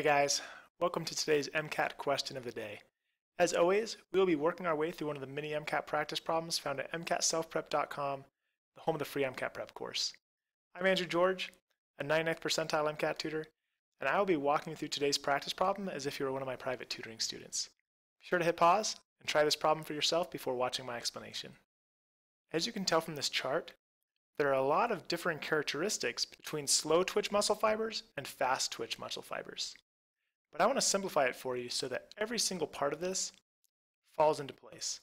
Hey guys, welcome to today's MCAT question of the day. As always, we will be working our way through one of the many MCAT practice problems found at MCATselfprep.com, the home of the free MCAT prep course. I'm Andrew George, a 99th percentile MCAT tutor, and I will be walking you through today's practice problem as if you were one of my private tutoring students. Be sure to hit pause and try this problem for yourself before watching my explanation. As you can tell from this chart, there are a lot of different characteristics between slow twitch muscle fibers and fast twitch muscle fibers. But I want to simplify it for you so that every single part of this falls into place.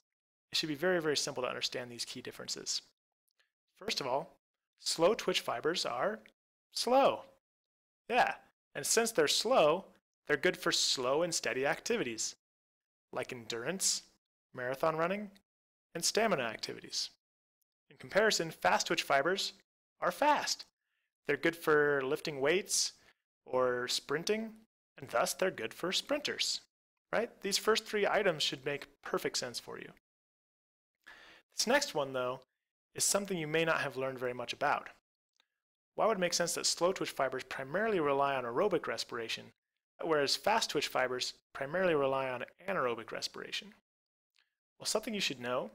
It should be very, very simple to understand these key differences. First of all, slow twitch fibers are slow. Yeah, and since they're slow, they're good for slow and steady activities, like endurance, marathon running, and stamina activities. In comparison, fast twitch fibers are fast. They're good for lifting weights or sprinting, and thus they're good for sprinters, right? These first three items should make perfect sense for you. This next one, though, is something you may not have learned very much about. Why would it make sense that slow twitch fibers primarily rely on aerobic respiration, whereas fast twitch fibers primarily rely on anaerobic respiration? Well, something you should know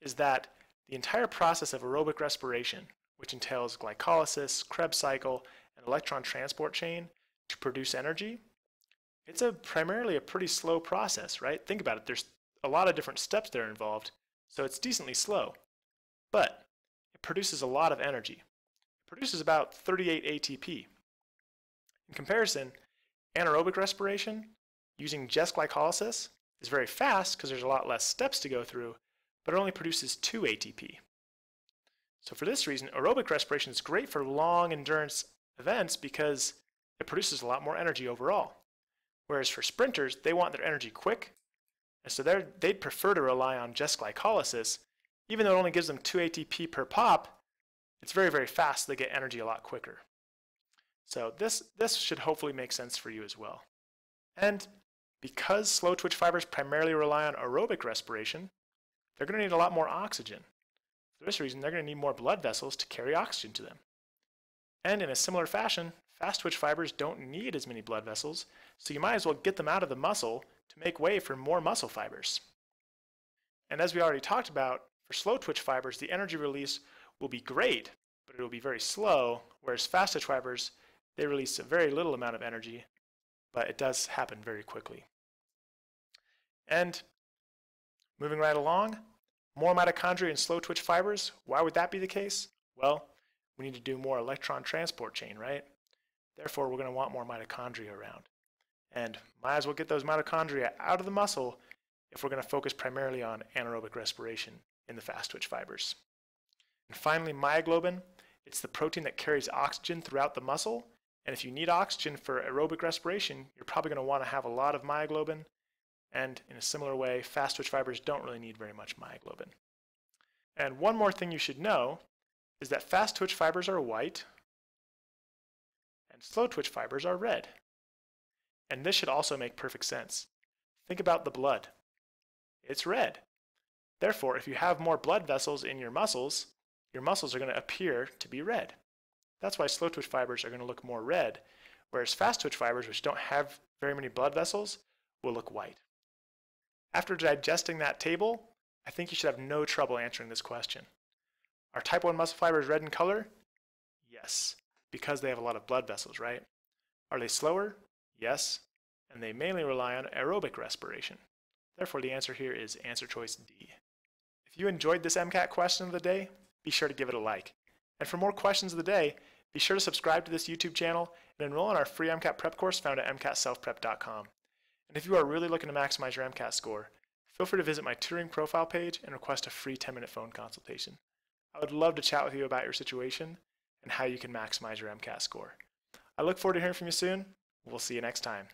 is that the entire process of aerobic respiration, which entails glycolysis, Krebs cycle, and electron transport chain to produce energy, it's a primarily a pretty slow process, right? Think about it. There's a lot of different steps that are involved, so it's decently slow. But it produces a lot of energy. It produces about 38 ATP. In comparison, anaerobic respiration using just glycolysis is very fast because there's a lot less steps to go through, but it only produces 2 ATP. So for this reason, aerobic respiration is great for long endurance events because it produces a lot more energy overall. Whereas for sprinters, they want their energy quick, and so they'd prefer to rely on just glycolysis. Even though it only gives them 2 ATP per pop, it's very, very fast. They get energy a lot quicker. So this, this should hopefully make sense for you as well. And because slow twitch fibers primarily rely on aerobic respiration, they're going to need a lot more oxygen. For this reason, they're going to need more blood vessels to carry oxygen to them. And in a similar fashion, fast twitch fibers don't need as many blood vessels, so you might as well get them out of the muscle to make way for more muscle fibers. And as we already talked about, for slow twitch fibers, the energy release will be great, but it will be very slow, whereas fast twitch fibers, they release a very little amount of energy, but it does happen very quickly. And moving right along, more mitochondria in slow twitch fibers. Why would that be the case? Well, we need to do more electron transport chain, right? Therefore, we're going to want more mitochondria around. And might as well get those mitochondria out of the muscle if we're going to focus primarily on anaerobic respiration in the fast twitch fibers. And finally, myoglobin. It's the protein that carries oxygen throughout the muscle. And if you need oxygen for aerobic respiration, you're probably going to want to have a lot of myoglobin. And in a similar way, fast twitch fibers don't really need very much myoglobin. And one more thing you should know is that fast twitch fibers are white and slow twitch fibers are red. And this should also make perfect sense. Think about the blood. It's red. Therefore, if you have more blood vessels in your muscles, your muscles are going to appear to be red. That's why slow twitch fibers are going to look more red, whereas fast twitch fibers, which don't have very many blood vessels, will look white. After digesting that table, I think you should have no trouble answering this question. Are type 1 muscle fibers red in color? Yes, because they have a lot of blood vessels, right? Are they slower? Yes, and they mainly rely on aerobic respiration. Therefore, the answer here is answer choice D. If you enjoyed this MCAT question of the day, be sure to give it a like. And for more questions of the day, be sure to subscribe to this YouTube channel and enroll in our free MCAT prep course found at MCATselfprep.com. And if you are really looking to maximize your MCAT score, feel free to visit my tutoring profile page and request a free 10-minute phone consultation. I would love to chat with you about your situation and how you can maximize your MCAT score. I look forward to hearing from you soon. We'll see you next time.